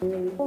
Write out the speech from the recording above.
Yeah.